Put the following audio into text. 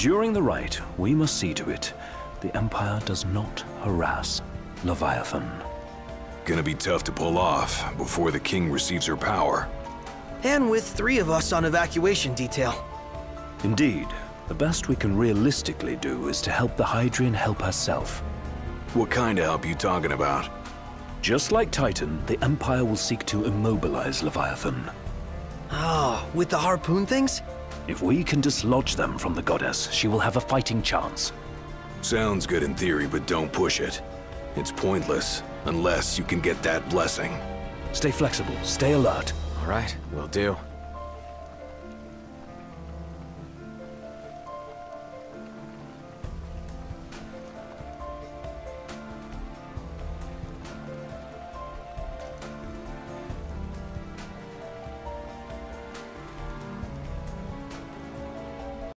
During the rite, we must see to it the Empire does not harass Leviathan. Gonna be tough to pull off before the king receives her power. And with three of us on evacuation detail. Indeed, the best we can realistically do is to help the Hydraean help herself. What kind of help you talking about? Just like Titan, the Empire will seek to immobilize Leviathan. Ah, with the harpoon things? If we can dislodge them from the goddess, she will have a fighting chance. Sounds good in theory, but don't push it. It's pointless, unless you can get that blessing. Stay flexible, stay alert. All right, will do.